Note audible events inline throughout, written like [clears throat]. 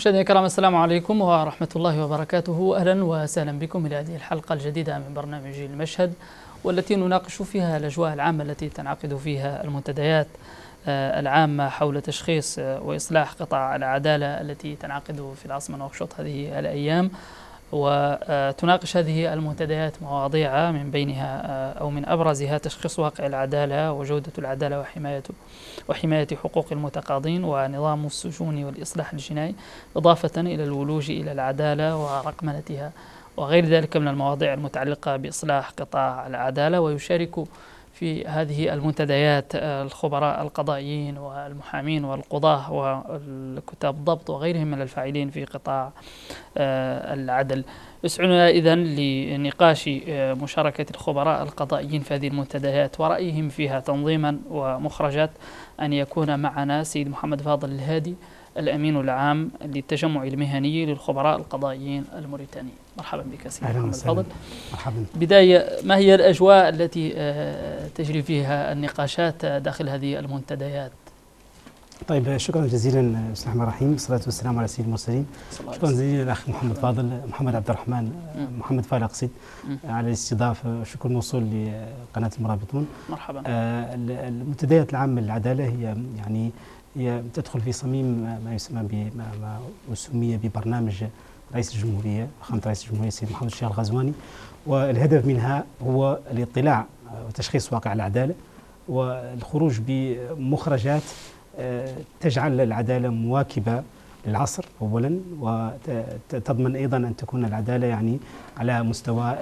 مشاهدينا الكرام السلام عليكم ورحمة الله وبركاته. أهلا وسهلا بكم إلى هذه الحلقة الجديدة من برنامج المشهد والتي نناقش فيها الأجواء العامة التي تنعقد فيها المنتديات العامة حول تشخيص وإصلاح قطاع العدالة التي تنعقد في العاصمة نواكشوط هذه الأيام. وتناقش هذه المنتديات مواضيع من بينها أو من أبرزها تشخيص واقع العدالة وجودة العدالة وحماية وحماية حقوق المتقاضين ونظام السجون والإصلاح الجنائي إضافة إلى الولوج إلى العدالة ورقمنتها. وغير ذلك من المواضيع المتعلقة بإصلاح قطاع العدالة ويشارك في هذه المنتديات الخبراء القضائيين والمحامين والقضاة والكتاب الضبط وغيرهم من الفاعلين في قطاع العدل. يسعنا إذا لنقاش مشاركة الخبراء القضائيين في هذه المنتديات ورأيهم فيها تنظيما ومخرجات. أن يكون معنا سيد محمد فاضل الهادي الأمين العام للتجمع المهني للخبراء القضائيين الموريتانيين. مرحبا بك سيدي محمد فاضل مرحبا. بداية ما هي الأجواء التي تجري فيها النقاشات داخل هذه المنتديات؟ طيب شكرا جزيلا بسم الله الرحمن الرحيم والصلاة والسلام على سيد المرسلين. شكرا جزيلا الأخ محمد فاضل محمد عبد الرحمن محمد فارق أقصد على الاستضافة. شكر موصول لقناة المرابطون. مرحبا. المنتديات العامة للعدالة هي يعني تدخل في صميم ما يسمى بما ما سمي ببرنامج رئيس الجمهورية فخامة رئيس الجمهورية السيد محمد الشيخ الغزواني. والهدف منها هو الاطلاع وتشخيص واقع العدالة والخروج بمخرجات تجعل العدالة مواكبة للعصر اولا وتضمن أيضا أن تكون العدالة يعني على مستوى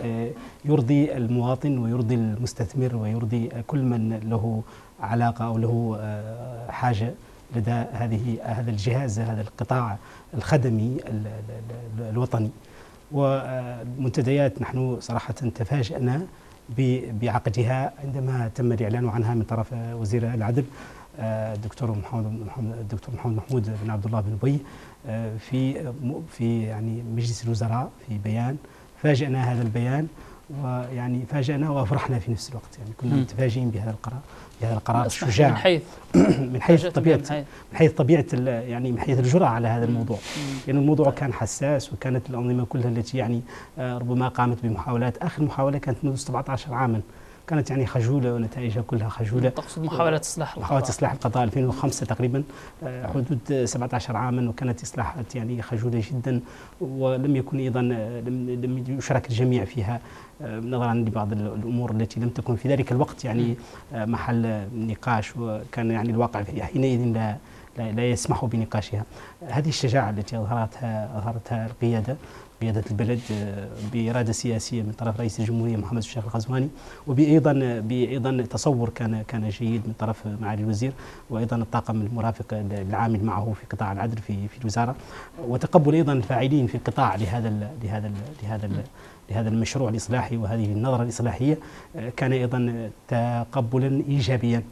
يرضي المواطن ويرضي المستثمر ويرضي كل من له علاقة أو له حاجة. لدى هذه هذا الجهاز هذا القطاع الخدمي الوطني. والمنتديات نحن صراحة تفاجأنا بعقدها عندما تم الإعلان عنها من طرف وزير العدل الدكتور محمد الدكتور محمد محمود بن عبد الله بن ابي في في يعني مجلس الوزراء في بيان. فاجأنا هذا البيان ويعني فاجأنا وأفرحنا في نفس الوقت. يعني كنا متفاجئين بهذا القرار بهذا القرار الشجاع. [clears throat] من حيث من حيث طبيعه من حيث طبيعة يعني من حيث الجرأة على هذا الموضوع. لأن يعني الموضوع كان حساس وكانت الأنظمة كلها التي يعني ربما قامت بمحاولات. آخر محاولة كانت منذ 17 عاما. كانت يعني خجولة ونتائجها كلها خجولة. تقصد محاولات إصلاح القضاء محاولات إصلاح القضاء 2005 تقريبا. حدود 17 عاما وكانت إصلاحات يعني خجولة جدا ولم يكن أيضا لم لم يشارك الجميع فيها. نظرا لبعض الأمور التي لم تكن في ذلك الوقت. يعني محل نقاش وكان يعني الواقع حينئذ لا لا يسمح بنقاشها. هذه الشجاعة التي أظهرتها أظهرتها القيادة قيادة البلد بإرادة سياسية من طرف رئيس الجمهورية محمد الشيخ الغزواني وبأيضا بأيضا تصور كان كان جيد من طرف معالي الوزير وأيضا الطاقم المرافق العامل معه في قطاع العدل في في الوزارة وتقبل أيضا الفاعلين في القطاع لهذا ال لهذا ال لهذا ال لهذا المشروع الإصلاحي وهذه النظرة الإصلاحية كان أيضا تقبلا إيجابيا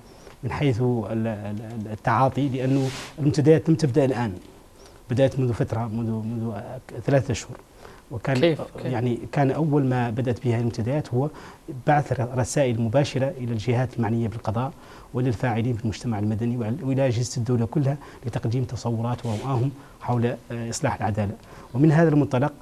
من حيث التعاطي لأنه المنتديات لم تبدأ الآن بدأت منذ فترة منذ منذ ثلاثة أشهر وكان كيف؟ كيف؟ يعني كان أول ما بدأت بها المنتديات هو بعث رسائل مباشرة إلى الجهات المعنية بالقضاء وللفاعلين في المجتمع المدني وإلى أجهزة الدولة كلها لتقديم تصورات ورؤاهم حول إصلاح العدالة ومن هذا المنطلق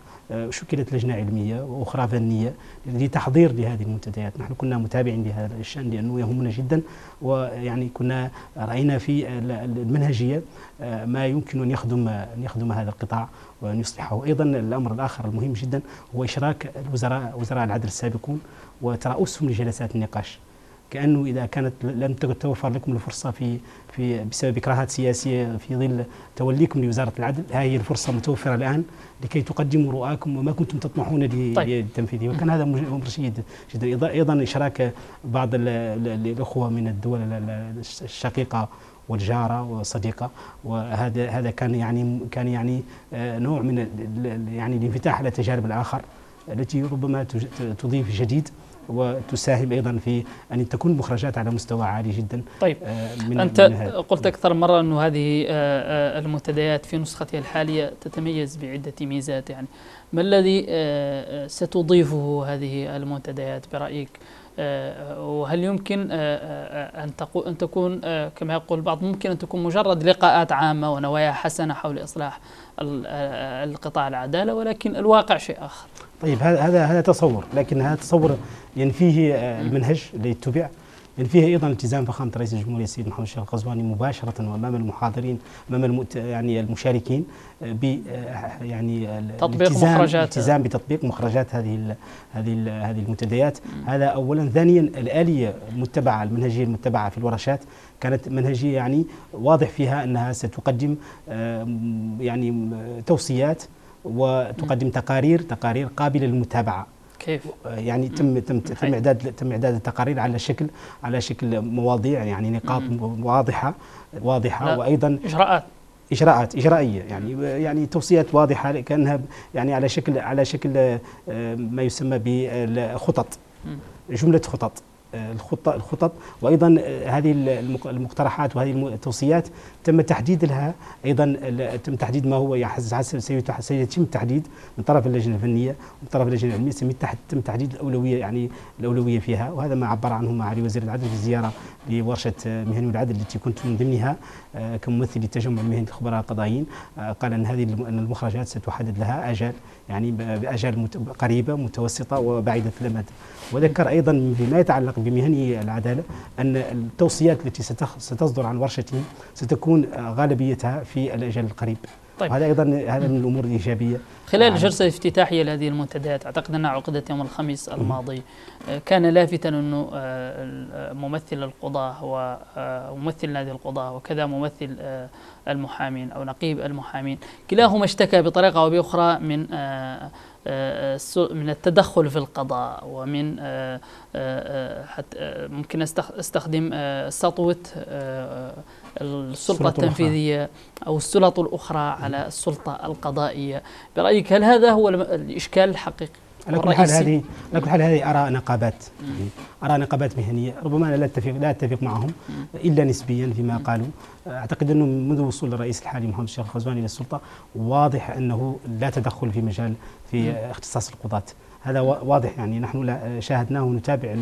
شكلت لجنة علمية وأخرى فنية لتحضير لهذه المنتديات؟ نحن كنا متابعين لهذا الشأن لأنه يهمنا جدا ويعني كنا رأينا في المنهجية ما يمكن أن يخدم أن يخدم هذا القطاع وأن يصلحه. أيضا الأمر الآخر المهم جدا هو إشراك الوزراء وزراء العدل السابقون وترأسهم لجلسات النقاش. كأنه إذا كانت لم تتوفر لكم الفرصة في في بسبب إكراهات سياسية في ظل توليكم لوزارة العدل هذه الفرصة متوفرة الآن لكي تقدموا رؤاكم وما كنتم تطمحون طيب. للتنفيذ وكان هذا أمر جيد جدا. أيضا إشراك بعض الأخوة من الدول الشقيقة والجارة والصديقة وهذا هذا كان يعني كان يعني نوع من يعني الانفتاح على تجارب الآخر التي ربما تضيف جديد. وتساهم أيضا في أن تكون المخرجات على مستوى عالي جدا طيب من أنت من قلت أكثر مرة انه هذه المنتديات في نسختها الحالية تتميز بعدة ميزات يعني. ما الذي ستضيفه هذه المنتديات برأيك؟ وهل يمكن أن أن تكون كما يقول البعض ممكن أن تكون مجرد لقاءات عامة ونوايا حسنة حول إصلاح القطاع العدالة ولكن الواقع شيء آخر. طيب هذا هذا تصور لكن هذا تصور ينفيه المنهج الذي اتبع يعني فيها أيضا التزام فخامة رئيس الجمهورية السيد محمد الشيخ القزواني مباشرة وأمام المحاضرين أمام المؤت يعني المشاركين ب يعني تطبيق مخرجات الالتزام بتطبيق مخرجات هذه هذه هذه المنتديات. هذا اولا. ثانيا الآلية المتبعة المنهجية المتبعة في الورشات كانت منهجية يعني واضح فيها أنها ستقدم يعني توصيات وتقدم تقارير تقارير قابلة للمتابعة. كيف؟ يعني تم تم تم اعداد تم إعداد التقارير على شكل على شكل مواضيع يعني نقاط واضحه واضحة. وأيضا إجراءات. اجراءات إجرائية يعني يعني توصيات واضحة كانها يعني على شكل على شكل ما يسمى بالخطط جملة خطط. الخطة الخطط. وأيضا هذه المقترحات وهذه التوصيات تم تحديد لها. أيضا تم تحديد ما هو سيتم التحديد من طرف اللجنة الفنية ومن طرف اللجنة العلمية تم تحديد الأولوية يعني الأولوية فيها. وهذا ما عبر عنه معالي وزير العدل في الزياره لورشة مهني العدل التي كنت من ضمنها كممثل لتجمع مهني الخبراء القضائيين. قال إن هذه المخرجات ستحدد لها آجال يعني باجال قريبة متوسطة وبعيدة الامد وذكر أيضا فيما يتعلق بمهني العدالة أن التوصيات التي ستصدر عن ورشته ستكون غالبيتها في الأجل القريب. طيب. هذا أيضا هذا من الأمور الإيجابية. خلال الجلسه الافتتاحيه لهذه المنتديات أعتقد انها عقدت يوم الخميس الماضي كان لافتا انه ممثل القضاة وممثل نادي القضاة وكذا ممثل المحامين أو نقيب المحامين. كلاهما اشتكى بطريقة أو بأخرى من من التدخل في القضاء ومن حتى ممكن أستخدم سطوة السلطة التنفيذية أو السلط الأخرى على السلطة القضائية. برأيك هل هذا هو الإشكال الحقيقي؟ على كل حال هذه على كل حال هذه آراء نقابات. آراء نقابات مهنية. ربما أنا لا اتفق لا أتفق معهم إلا نسبيا فيما قالوا. أعتقد أنه منذ وصول الرئيس الحالي محمد الشيخ الغزواني إلى السلطة واضح أنه لا تدخل في مجال في اختصاص القضاة. هذا واضح يعني نحن شاهدناه ونتابع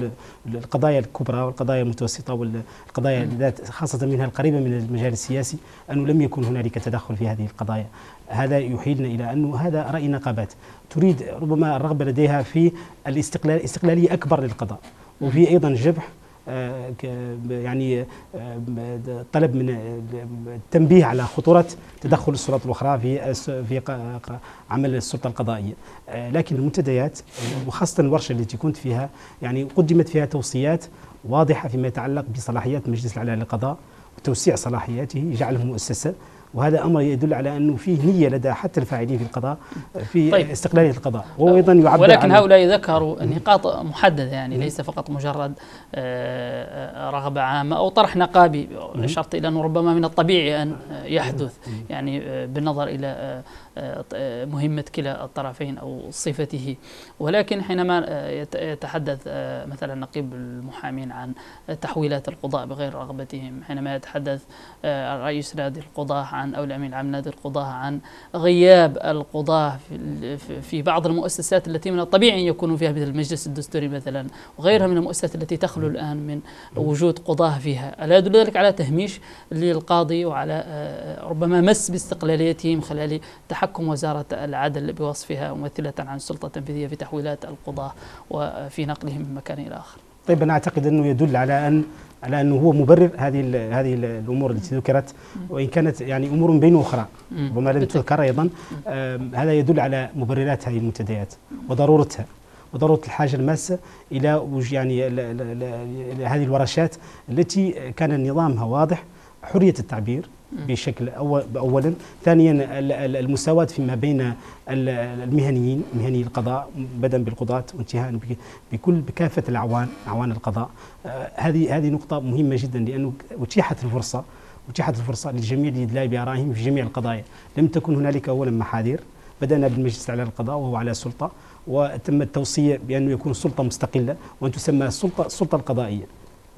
القضايا الكبرى والقضايا المتوسطة والقضايا ذات خاصة منها القريبة من المجال السياسي أنه لم يكن هنالك تدخل في هذه القضايا. هذا يحيلنا إلى أنه هذا رأي النقابات تريد ربما الرغبة لديها في الاستقلال استقلالية أكبر للقضاء. وفي أيضا جبح يعني طلب من التنبيه على خطورة تدخل السلطات الأخرى في في عمل السلطة القضائية. لكن المنتديات وخاصة الورشة التي كنت فيها يعني قدمت فيها توصيات واضحة فيما يتعلق بصلاحيات مجلس الاعلى للقضاء وتوسيع صلاحياته جعله مؤسسة وهذا أمر يدل على أنه فيه نية لدى حتى الفاعلين في القضاء في طيب. استقلاليه القضاء وهو أيضا يعبر ولكن هؤلاء ذكروا نقاط محددة يعني ليس فقط مجرد رغبة عامة أو طرح نقابي اشرت إلى أنه ربما من الطبيعي أن يحدث يعني بالنظر إلى مهمة كلا الطرفين أو صفته. ولكن حينما يتحدث مثلا نقيب المحامين عن تحويلات القضاء بغير رغبتهم حينما يتحدث رئيس نادي القضاة عن أو الأمين عام نادي القضاة عن غياب القضاة في بعض المؤسسات التي من الطبيعي أن يكونوا فيها مثل المجلس الدستوري مثلا وغيرها من المؤسسات التي تخلو الآن من وجود قضاة فيها. ألا يدل ذلك على تهميش للقاضي وعلى ربما مس باستقلاليته من خلال تحكم وزارة العدل بوصفها ممثلة عن السلطة التنفيذية في تحويلات القضاة وفي نقلهم من مكان إلى آخر. طيب أنا أعتقد أنه يدل على أن على أنه هو مبرر هذه هذه الأمور التي ذكرت وإن كانت يعني أمور بين أخرى وما لم تذكر أيضا هذا يدل على مبررات هذه المنتديات وضرورتها وضرورة الحاجة الماسة إلى يعني هذه الورشات التي كان نظامها واضح حرية التعبير بشكل اولا. ثانيا المساواة فيما بين المهنيين مهني القضاء بدا بالقضاة وانتهاء بكل بكافة الأعوان أعوان القضاء. هذه هذه نقطة مهمة جدا لأنه أتيحت الفرصة أتيحت الفرصة للجميع لادلاء بارائهم في جميع القضايا. لم تكن هنالك اولا محاذير. بدأنا بالمجلس الاعلى للقضاء وهو على سلطه وتم التوصية بأنه يكون سلطة مستقلة وأن تسمى السلطة السلطة القضائية.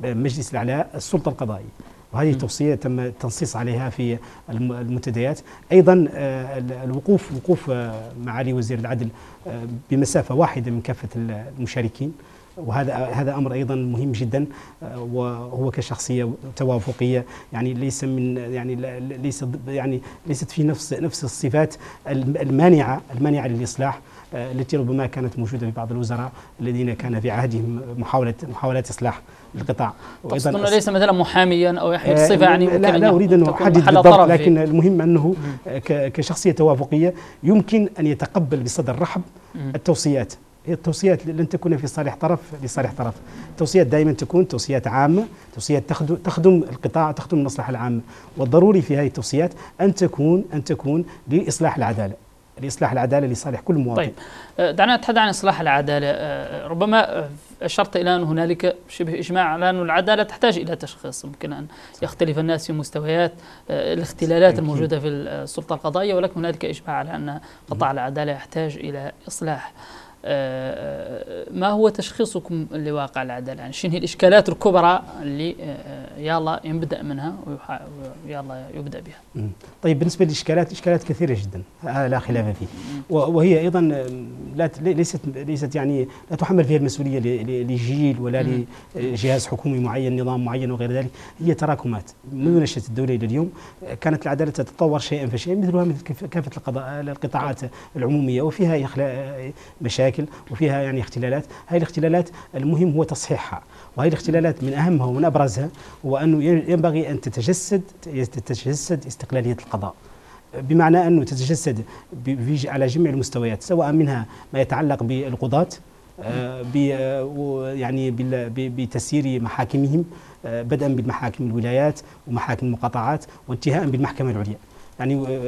مجلس الاعلى السلطة القضائية. وهذه التوصية تم التنصيص عليها في المنتديات. أيضا آه، الوقوف وقوف آه، معالي وزير العدل آه، بمسافة واحدة من كافة المشاركين. وهذا هذا أمر أيضا مهم جدا وهو كشخصية توافقية. يعني ليس من يعني ليس يعني ليست في نفس نفس الصفات المانعة المانعة للإصلاح التي ربما كانت موجودة في بعض الوزراء الذين كان في عهدهم محاولة محاولات إصلاح. القطاع. وأيضا ليس مثلا محاميا أو يحمل آه، صفه يعني لا, لا أريد أن أحدد بالضبط لكن المهم أنه كشخصية توافقية يمكن أن يتقبل بصدر رحب التوصيات. التوصيات لن تكون في صالح طرف لصالح طرف. التوصيات دائما تكون توصيات عامة توصيات تخدم, تخدم القطاع تخدم المصلحة العامة. والضروري في هذه التوصيات أن تكون أن تكون لإصلاح العدالة. لإصلاح العدالة لصالح كل مواطن. طيب أه، دعنا نتحدث عن إصلاح العدالة. أه، ربما أشرت إلى أن هنالك شبه إجماع على أن العدالة تحتاج إلى تشخيص. ممكن أن يختلف الناس في مستويات الاختلالات الموجودة في السلطة القضائية ولكن هنالك إجماع على أن قطاع العدالة يحتاج إلى إصلاح. ما هو تشخيصكم لواقع العدالة؟ يعني شنو هي الإشكالات الكبرى اللي يلا ينبدأ منها ويلا يبدأ بها؟ طيب بالنسبة للإشكالات إشكالات كثيرة جدا هذا لا خلاف فيه. وهي أيضا لا ليست ليست يعني لا تحمل فيها المسؤولية لجيل ولا لجهاز حكومي معين نظام معين وغير ذلك. هي تراكمات. منذ نشأة الدولة إلى اليوم كانت العدالة تتطور شيئا فشيئا مثلها مثل كافة القضاء القطاعات العمومية وفيها مشاكل وفيها يعني اختلالات. هذه الاختلالات المهم هو تصحيحها وهذه الاختلالات من أهمها ومن أبرزها هو أنه ينبغي أن تتجسد تتجسد استقلالية القضاء. بمعنى أنه تتجسد على جميع المستويات سواء منها ما يتعلق بالقضاة آه، يعني بتسيير محاكمهم آه، بدءا بالمحاكم الولايات ومحاكم المقاطعات وانتهاء بالمحكمة العليا. يعني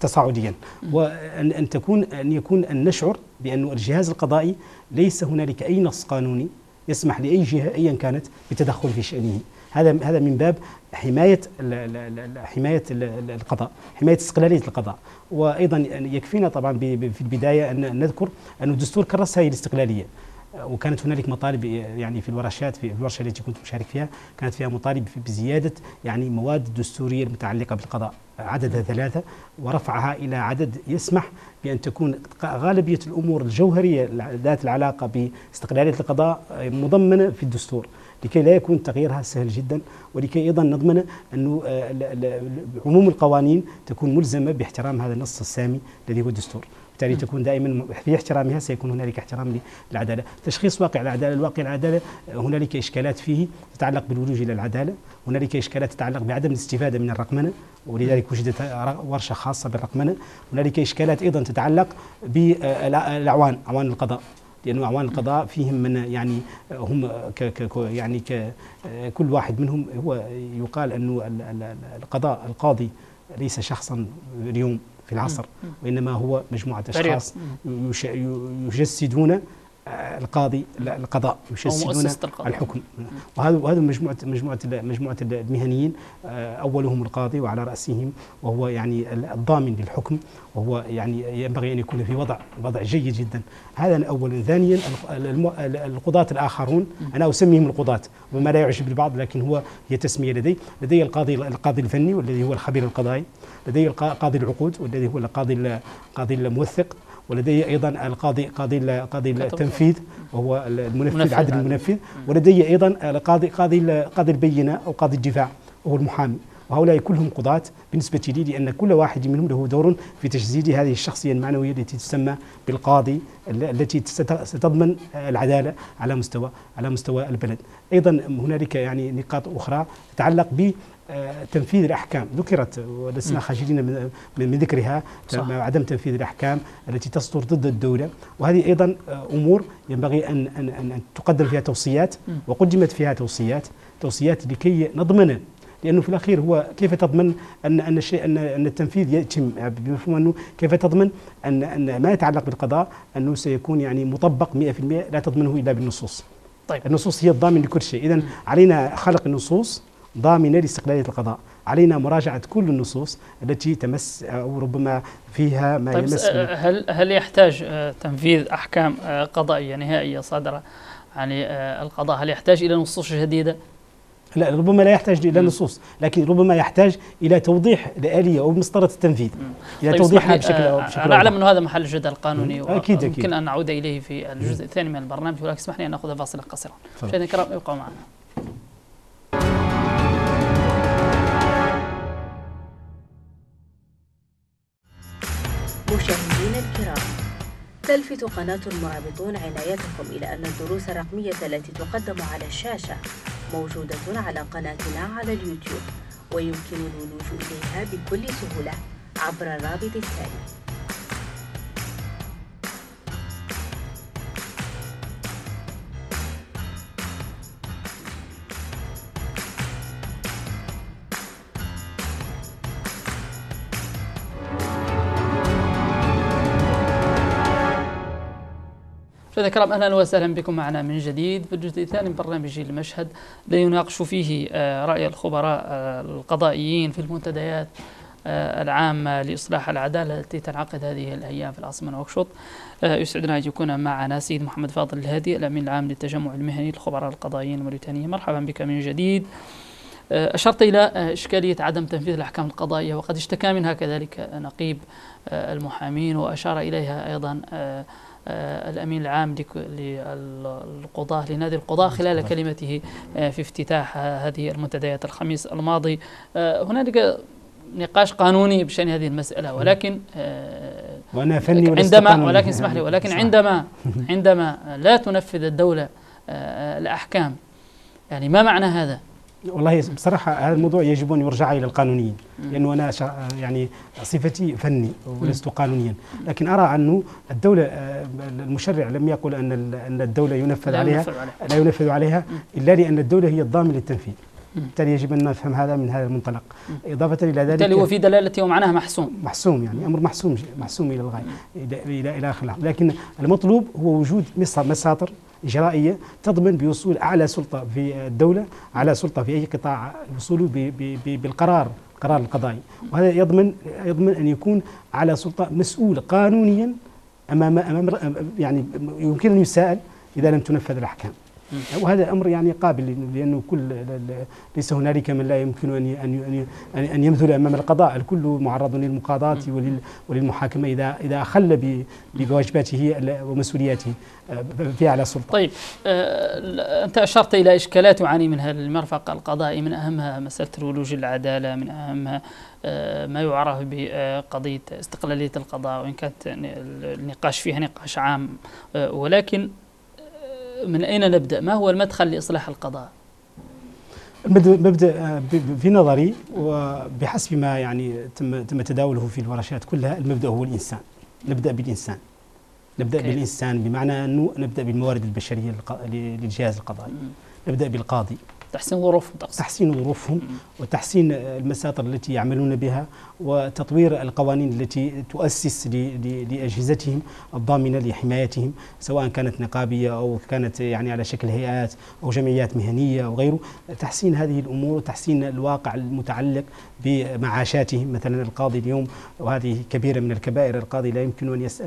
تصاعديا. وأن أن تكون أن يكون ان نشعر بأن الجهاز القضائي ليس هنالك أي نص قانوني يسمح لأي جهة ايا كانت بالتدخل في شأنه. هذا هذا من باب حماية حماية القضاء حماية استقلالية القضاء. وأيضا يكفينا طبعا في البداية أن نذكر أن الدستور كرس هذه الاستقلالية. وكانت هنالك مطالب يعني في الورشات في الورشة التي كنت مشارك فيها كانت فيها مطالب بزيادة يعني مواد الدستوريه المتعلقه بالقضاء عددها ثلاثة ورفعها إلى عدد يسمح بأن تكون غالبية الأمور الجوهرية ذات العلاقة باستقلالية القضاء مضمنة في الدستور لكي لا يكون تغييرها سهل جدا ولكي أيضا نضمن انه عموم القوانين تكون ملزمة باحترام هذا النص السامي الذي هو الدستور. بالتالي تكون دائما في احترامها سيكون هنالك احترام للعدالة، تشخيص واقع العدالة، الواقع العدالة هنالك إشكالات فيه تتعلق بالولوج إلى العدالة، هنالك إشكالات تتعلق بعدم الاستفادة من الرقمنة ولذلك وجدت ورشة خاصة بالرقمنة، هنالك إشكالات أيضا تتعلق بالأعوان، أعوان القضاء، لأنه أعوان القضاء فيهم من يعني هم ك ك يعني ك كل واحد منهم هو يقال أنه القضاء القاضي ليس شخصا اليوم. في العصر وإنما هو مجموعة أشخاص يجسدون القاضي القضاء يشسدون الحكم. وهذا وهذا مجموعة مجموعة مجموعة المهنيين آه، أولهم القاضي وعلى رأسهم وهو يعني الضامن للحكم وهو يعني ينبغي أن يكون في وضع وضع جيد جدا. هذا اولا ثانيا القضاة الآخرون. أنا أسميهم القضاة وما لا يعجب البعض لكن هو هي تسمية لدي. لدي القاضي القاضي الفني والذي هو الخبير القضائي. لدي قاضي العقود والذي هو القاضي القاضي الموثق ولدي أيضا القاضي قاضي قاضي التنفيذ وهو المنفذ العدل المنفذ. ولدي أيضا القاضي قاضي قاضي البينة أو قاضي الدفاع وهو المحامي. وهؤلاء كلهم قضاة بالنسبة لي لأن كل واحد منهم له دور في تجسيد هذه الشخصية المعنوية التي تسمى بالقاضي التي ستضمن العدالة على مستوى على مستوى البلد. أيضا هنالك يعني نقاط أخرى تتعلق ب تنفيذ الأحكام. ذكرت ولسنا خجلين من ذكرها صح. عدم تنفيذ الأحكام التي تصدر ضد الدولة. وهذه أيضا أمور ينبغي أن, أن, أن تقدم فيها توصيات. وقدمت فيها توصيات توصيات لكي نضمن لأنه في الأخير هو كيف تضمن ان أن الشيء ان أن التنفيذ يتم؟ بمفهوم أنه كيف تضمن ان أن ما يتعلق بالقضاء أنه سيكون يعني مطبق 100% لا تضمنه إلا بالنصوص. طيب. النصوص هي الضامن لكل شيء، اذا علينا خلق النصوص ضامنة لاستقلالية القضاء علينا مراجعة كل النصوص التي تمس أو ربما فيها ما طيب يمس هل هل يحتاج آه، تنفيذ أحكام آه، قضائية نهائية صادرة عن آه، القضاء هل يحتاج إلى نصوص جديدة؟ لا ربما لا يحتاج إلى نصوص لكن ربما يحتاج إلى توضيح الآلية أو مسطرة التنفيذ إلى طيب توضيحها بشكل آه، بشكل أنا أعلم. أنه هذا محل جدل قانوني مم. أكيد، أكيد. يمكن أن نعود إليه في الجزء الثاني من البرنامج ولكن اسمح لي أن ناخذ فاصلا قصيرا تفضل. مشاهدينا الكرام ابقوا معنا مشاهدينا الكرام. تلفت قناة المرابطون عنايتكم إلى أن الدروس الرقمية التي تقدم على الشاشة موجودة على قناتنا على اليوتيوب ويمكن الولوج إليها بكل سهولة عبر الرابط التالي. مشاهدينا الكرام أهلا وسهلا بكم معنا من جديد. في الجزء الثاني من برنامج المشهد ليناقش فيه آه، رأي الخبراء آه، القضائيين في المنتديات آه، العامة لإصلاح العدالة التي تنعقد هذه الأيام في العاصمة نواكشوط. يسعدنا أن يكون معنا سيد محمد فاضل الهادي الأمين العام للتجمع المهني للخبراء القضائيين الموريتانيين. مرحبا بك من جديد. أشرت إلى إشكالية عدم تنفيذ الأحكام القضائية وقد اشتكى منها كذلك نقيب المحامين وأشار إليها أيضا الأمين العام للقضاة لنادي القضاة خلال كلمته آه، في افتتاح آه، هذه المنتديات الخميس الماضي آه، هنالك نقاش قانوني بشأن هذه المسألة ولكن آه، وأنا فني عندما. ولكن اسمح لي ولكن. عندما [laughs] عندما لا تنفذ الدولة آه، الأحكام يعني ما معنى هذا؟ والله بصراحة هذا الموضوع يجب أن يرجع إلى القانونيين. لأنه أنا يعني صفتي فني ولست قانونيا. لكن أرى أنه الدولة آه، المشرع لم يقل أن أن الدولة ينفذ لا عليها. لا ينفذ عليها إلا لأن الدولة هي الضامن للتنفيذ. بالتالي يجب أن نفهم هذا من هذا المنطلق. إضافة إلى بالتالي هو ذلك في دلالته ومعناها محسوم. محسوم يعني أمر محسوم محسوم إلى الغاية إلى إلى إلى آخره. لكن المطلوب هو وجود مساطر إجرائية تضمن بوصول أعلى سلطة في الدولة على سلطة في أي قطاع ب- بالقرار القرار القضائي. وهذا يضمن يضمن أن يكون على سلطة مسؤول قانونيا أمام أمام يعني يمكن أن يساءل إذا لم تنفذ الأحكام. وهذا أمر يعني قابل لأنه كل ليس هنالك من لا يمكن أن أن أن يمثل أمام القضاء، الكل معرض للمقاضاة ولل- وللمحاكمة. اذا إذا أخل بواجباته ومسؤولياته في أعلى السلطة. طيب آه، أنت أشرت إلى إشكالات يعاني منها المرفق القضائي. من أهمها مسألة الولوج العدالة من أهمها آه، ما يعرف بقضية استقلالية القضاء وإن كانت النقاش فيها نقاش عام. آه، ولكن آه، من أين نبدأ؟ ما هو المدخل لإصلاح القضاء؟ المبدا مبدأ ب- في نظري وبحسب ما يعني تم تم تداوله في الورشات كلها المبدأ هو الإنسان. نبدأ بالإنسان. نبدأ أوكي. بالإنسان بمعنى أنه نبدأ بالموارد البشرية للجهاز القضائي. نبدأ بالقاضي. تحسين ظروفهم تقصد. تحسين ظروفهم وتحسين المساطر التي يعملون بها وتطوير القوانين التي تؤسس لأجهزتهم الضامنة لحمايتهم سواء كانت نقابية أو كانت يعني على شكل هيئات أو جمعيات مهنية أو غيره. تحسين هذه الأمور وتحسين الواقع المتعلق بمعاشاتهم. مثلا القاضي اليوم وهذه كبيرة من الكبائر القاضي لا يمكن أن يس-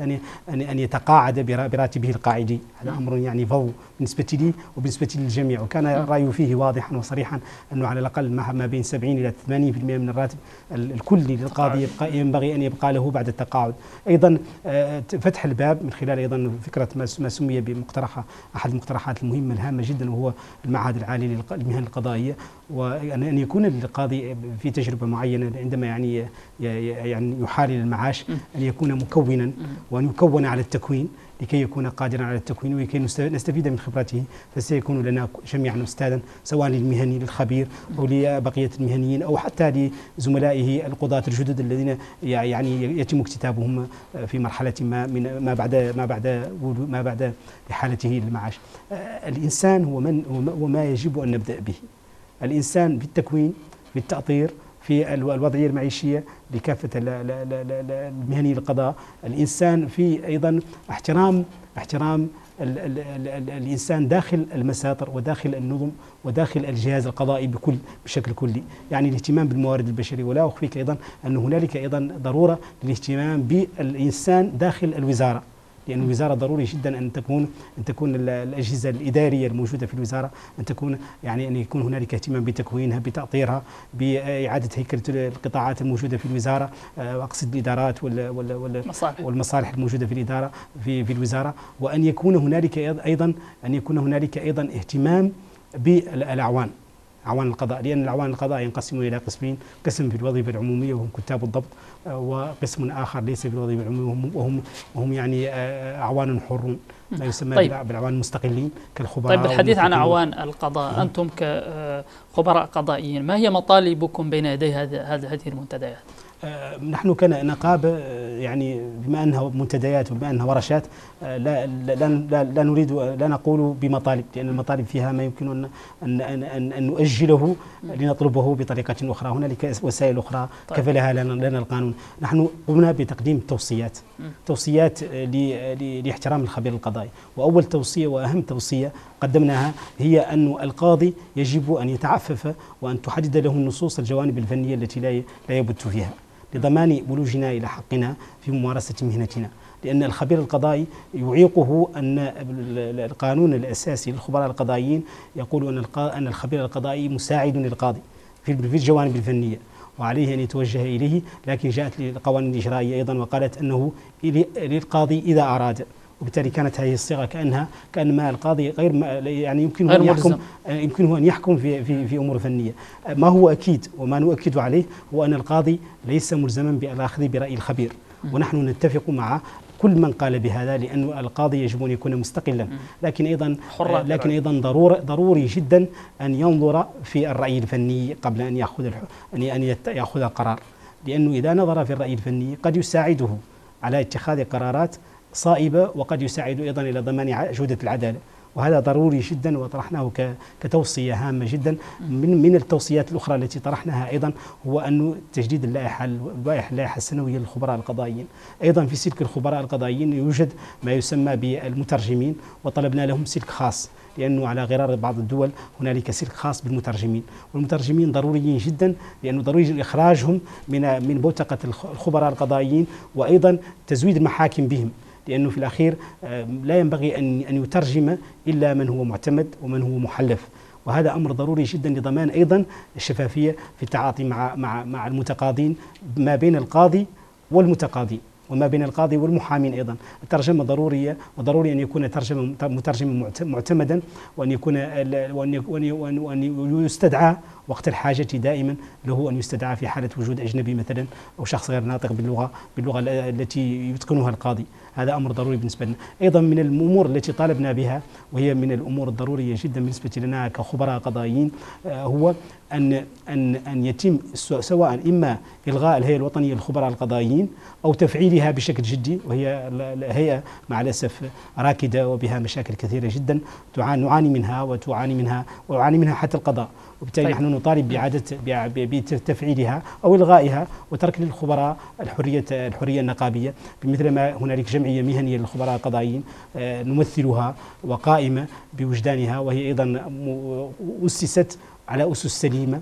أن يتقاعد برا- براتبه القاعدي. هذا أمر يعني فوضى بالنسبة لي وبالنسبة للجميع. وكان رأيه فيه واضحا وصريحا أنه على الأقل ما بين 70 إلى 80% من الراتب ال- الكلي للقاضي يبقى ينبغي أن يبقى له بعد التقاعد. أيضا آه، فتح الباب من خلال أيضا فكرة ما سمي بمقترح أحد المقترحات المهمة الهامة جدا وهو المعهد العالي للمهن القضائية. وأن أن يكون القاضي في تجربة معينة عندما يعني يعني يحالل المعاش أن يكون مكونا وأن يكون على التكوين. لكي يكون قادرا على التكوين ولكي نست- نستفيد من خبرته فسيكون لنا جميعا استاذا سواء للمهني للخبير أو لبقية المهنيين أو حتى لزملائه القضاة الجدد الذين يع- يعني يتم اكتتابهم في مرحلة ما من ما بعد ما بعد ما بعد إحالته للمعاش. آه، الإنسان هو من هو ما- هو ما يجب أن نبدأ به. الإنسان بالتكوين بالتأطير في الو- الوضعية المعيشية لكافة ال- ال- ال- ال- المهني القضاء، الإنسان في أيضا احترام احترام ال ال ال الإنسان داخل المساطر وداخل النظم وداخل الجهاز القضائي بكل بشكل كلي. يعني الاهتمام بالموارد البشرية. ولا أخفيك أيضا أن هنالك أيضا ضرورة للاهتمام بالإنسان داخل الوزارة. لأن الوزارة ضروري جدا أن تكون أن تكون الأجهزة الإدارية الموجودة في الوزارة أن تكون يعني أن يكون هنالك اهتمام بتكوينها بتأطيرها بإعادة هيكلة القطاعات الموجودة في الوزارة آه، أقصد الإدارات والمصالح الموجودة في الإدارة في في الوزارة وأن يكون هنالك أيضا أن يكون هنالك أيضا اهتمام بالأعوان. أعوان القضاء لأن الأعوان القضاء ينقسمون إلى قسمين قسم في الوظيفة العمومية وهم كتاب الضبط آه، وقسم آخر ليس في الوظيفة العمومية وهم, وهم يعني آه، أعوان حرون ما يسمى طيب. بالأعوان المستقلين كالخبراء طيب الحديث عن أعوان القضاء. أنتم كخبراء قضائيين ما هي مطالبكم بين يدي هذه المنتديات؟ آه، نحن كنقابه آه، يعني بما أنها منتديات وبما أنها ورشات آه، لا لا لا, لا نريد لا نقول بمطالب لأن المطالب فيها ما يمكن أن أن أن, أن نؤجله لنطلبه بطريقة أخرى. هنالك وسائل أخرى طيب. كفلها لنا, لنا القانون. نحن قمنا بتقديم توصيات توصيات لاحترام الخبير القضائي. وأول توصية وأهم توصية قدمناها هي أن القاضي يجب أن يتعفف وأن تحدد له النصوص الجوانب الفنية التي لا يبت فيها. لضمان بلوغنا إلى حقنا في ممارسة مهنتنا. لأن الخبير القضائي يعيقه أن القانون الأساسي للخبراء القضائيين يقول أن الخبير القضائي مساعد للقاضي في الجوانب الفنية وعليه أن يتوجه إليه لكن جاءت القوانين الإجرائية أيضا وقالت أنه للقاضي إذا أراد. وبالتالي كانت هذه الصيغة كأنها كأن ما القاضي غير ما يعني يمكنه أن يحكم يمكنه أن يحكم في في في أمور فنية. ما هو أكيد وما نؤكد عليه هو أن القاضي ليس ملزما بالأخذ برأي الخبير. ونحن نتفق مع كل من قال بهذا لأن القاضي يجب أن يكون مستقلا. لكن أيضا لكن أيضا ضروري ضروري جدا أن ينظر في الرأي الفني قبل أن يأخذ أن يأخذ القرار. لأنه إذا نظر في الرأي الفني قد يساعده على اتخاذ قرارات صائبة وقد يساعد أيضا إلى ضمان جودة العدالة. وهذا ضروري جدا وطرحناه كتوصية هامة جدا. من من التوصيات الأخرى التي طرحناها أيضا هو أن تجديد اللائحة اللائحة السنوية للخبراء القضائيين. أيضا في سلك الخبراء القضائيين يوجد ما يسمى بالمترجمين وطلبنا لهم سلك خاص لأنه على غرار بعض الدول هنالك سلك خاص بالمترجمين. والمترجمين ضروريين جدا لأنه ضروري إخراجهم من من بوتقة الخبراء القضائيين وأيضا تزويد المحاكم بهم. لأنه في الأخير آه، لا ينبغي أن يترجم إلا من هو معتمد ومن هو محلف. وهذا أمر ضروري جدا لضمان أيضا الشفافية في التعاطي مع مع مع المتقاضين ما بين القاضي والمتقاضي وما بين القاضي والمحامين أيضا. الترجمة ضرورية وضروري أن يكون ترجمه مترجما معتمدا وأن يكون وأن وأن يستدعى وقت الحاجة دائما له أن يستدعى في حالة وجود أجنبي مثلا أو شخص غير ناطق باللغة باللغة التي يتقنها القاضي. هذا أمر ضروري بالنسبة لنا. أيضا من الأمور التي طالبنا بها وهي من الأمور الضرورية جدا بالنسبة لنا كخبراء قضائيين آه، هو أن أن أن يتم سواء إما إلغاء الهيئة الوطنية للخبراء القضائيين أو تفعيلها بشكل جدي وهي هيئة مع الأسف راكدة وبها مشاكل كثيرة جدا نعاني منها وتعاني منها ويعاني منها حتى القضاء. وبالتالي طيب. نحن نطالب بإعادة بتفعيلها أو إلغائها وترك للخبراء الحرية الحرية النقابية بمثل ما هنالك جمعية مهنية للخبراء القضائيين آه، نمثلها وقائمة بوجدانها وهي أيضا أسست على أسس سليمة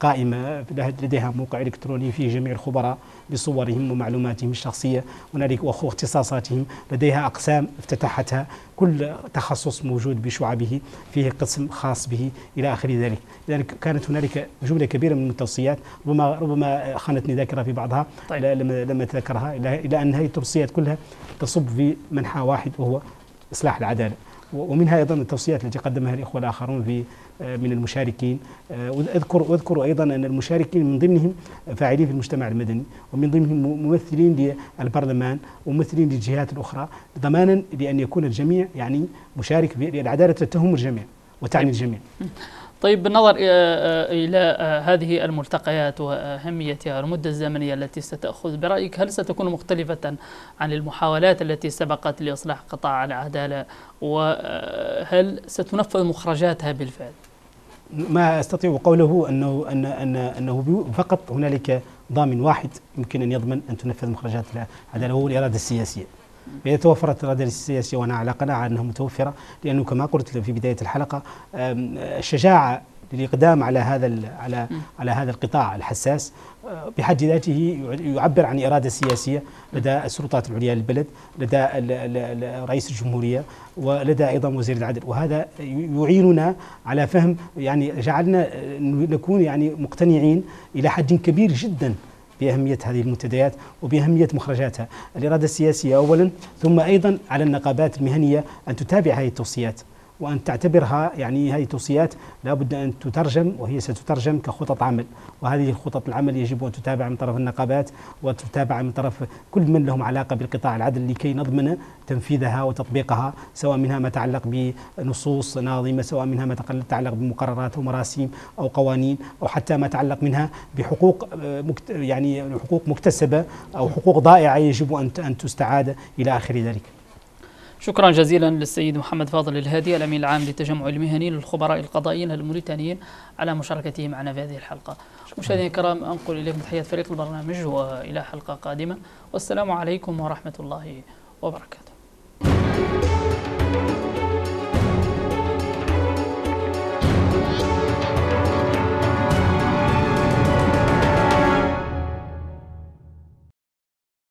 قائمة لديها موقع إلكتروني فيه جميع الخبراء بصورهم ومعلوماتهم الشخصية. هنالك واختصاصاتهم لديها أقسام افتتحتها. كل تخصص موجود بشعبه فيه قسم خاص به إلى آخر ذلك. لذلك كانت هنالك جملة كبيرة من التوصيات ربما ربما خانتني ذاكرة في بعضها. طيب. لما لما أتذكرها إلى أن هذه التوصيات كلها تصب في منحى واحد وهو إصلاح العدالة. ومنها أيضا التوصيات التي قدمها الإخوة الآخرون في من المشاركين. آه، واذكر وأذكر أيضا أن المشاركين من ضمنهم فاعلين في المجتمع المدني ومن ضمنهم ممثلين للبرلمان وممثلين للجهات الأخرى ضمانا لأن يكون الجميع يعني مشارك العداله تهم الجميع وتعني الجميع. [laughs] طيب بالنظر آه، آه، إلى آه، هذه الملتقيات وأهميتها المدة الزمنية التي ستأخذ برأيك هل ستكون مختلفة عن المحاولات التي سبقت لإصلاح قطاع العدالة وهل ستنفذ مخرجاتها بالفعل؟ ما أستطيع قوله أنه أن أن أنه فقط هنالك ضامن واحد يمكن أن يضمن أن تنفذ مخرجات العدالة وهو الإرادة السياسية. إذا توفرت الإرادة السياسية وأنا على قناعة أنها متوفرة لأنه كما قلت في بداية الحلقة الشجاعة للإقدام على هذا على على هذا القطاع الحساس آه، بحد ذاته يعبر عن إرادة سياسية لدى السلطات العليا للبلد لدى رئيس الجمهورية ولدى أيضا وزير العدل. وهذا يعيننا على فهم يعني جعلنا نكون يعني مقتنعين إلى حد كبير جدا بأهمية هذه المنتديات وبأهمية مخرجاتها. الإرادة السياسية أولا ثم أيضا على النقابات المهنية أن تتابع هذه التوصيات. وأن تعتبرها يعني هذه توصيات لابد أن تترجم وهي ستترجم كخطط عمل. وهذه خطط العمل يجب أن تتابع من طرف النقابات وتتابع من طرف كل من لهم علاقة بالقطاع العدل لكي نضمن تنفيذها وتطبيقها سواء منها ما يتعلق بنصوص ناظمة سواء منها ما يتعلق بمقررات أو مراسيم أو قوانين أو حتى ما يتعلق منها بحقوق يعني حقوق مكتسبة أو حقوق ضائعة يجب أن تستعاد إلى آخر ذلك. شكرا جزيلا للسيد محمد فاضل الهادي الأمين العام للتجمع المهني للخبراء القضائيين الموريتانيين على مشاركته معنا في هذه الحلقة. مشاهدينا الكرام أنقل إليكم تحيات فريق البرنامج وإلى حلقة قادمة والسلام عليكم ورحمة الله وبركاته.